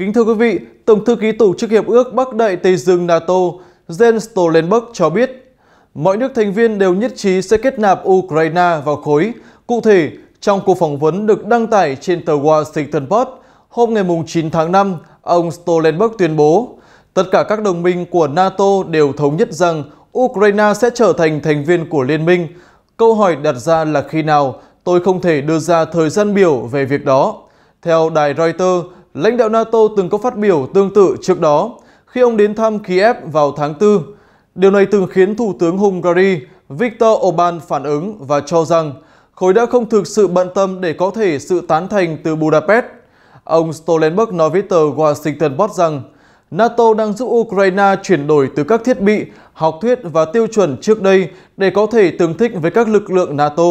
Kính thưa quý vị, Tổng thư ký Tổ chức Hiệp ước Bắc Đại Tây Dương NATO Jens Stoltenberg cho biết, mọi nước thành viên đều nhất trí sẽ kết nạp Ukraine vào khối. Cụ thể, trong cuộc phỏng vấn được đăng tải trên tờ Washington Post hôm ngày 9 tháng 5, ông Stoltenberg tuyên bố, tất cả các đồng minh của NATO đều thống nhất rằng Ukraine sẽ trở thành thành viên của liên minh. Câu hỏi đặt ra là khi nào, tôi không thể đưa ra thời gian biểu về việc đó. Theo đài Reuters, lãnh đạo NATO từng có phát biểu tương tự trước đó khi ông đến thăm Kiev vào tháng 4. Điều này từng khiến Thủ tướng Hungary Viktor Orbán phản ứng và cho rằng khối đã không thực sự bận tâm để có thể sự tán thành từ Budapest. Ông Stoltenberg nói với tờ Washington Post rằng NATO đang giúp Ukraine chuyển đổi từ các thiết bị, học thuyết và tiêu chuẩn trước đây để có thể tương thích với các lực lượng NATO,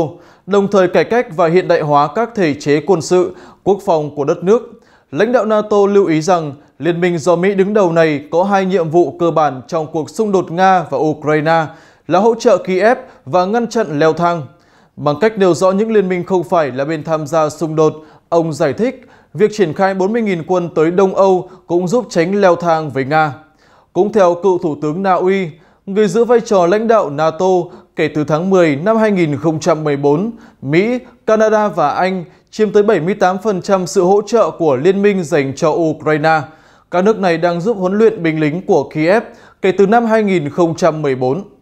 đồng thời cải cách và hiện đại hóa các thể chế quân sự, quốc phòng của đất nước. Lãnh đạo NATO lưu ý rằng Liên minh do Mỹ đứng đầu này có hai nhiệm vụ cơ bản trong cuộc xung đột Nga và Ukraine là hỗ trợ Kiev và ngăn chặn leo thang. Bằng cách nêu rõ những liên minh không phải là bên tham gia xung đột, ông giải thích việc triển khai 40.000 quân tới Đông Âu cũng giúp tránh leo thang với Nga. Cũng theo cựu Thủ tướng Na Uy, người giữ vai trò lãnh đạo NATO kể từ tháng 10 năm 2014, Mỹ, Canada và Anh chiếm tới 78% sự hỗ trợ của liên minh dành cho Ukraine. Các nước này đang giúp huấn luyện binh lính của Kiev kể từ năm 2014.